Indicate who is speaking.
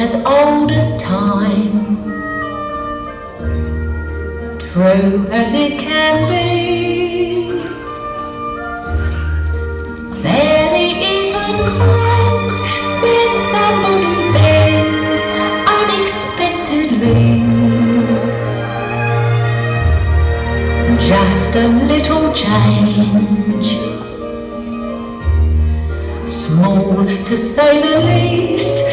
Speaker 1: as old as time, true as it can be. Barely even climbs, then somebody bends unexpectedly. Just a little change small to say the least,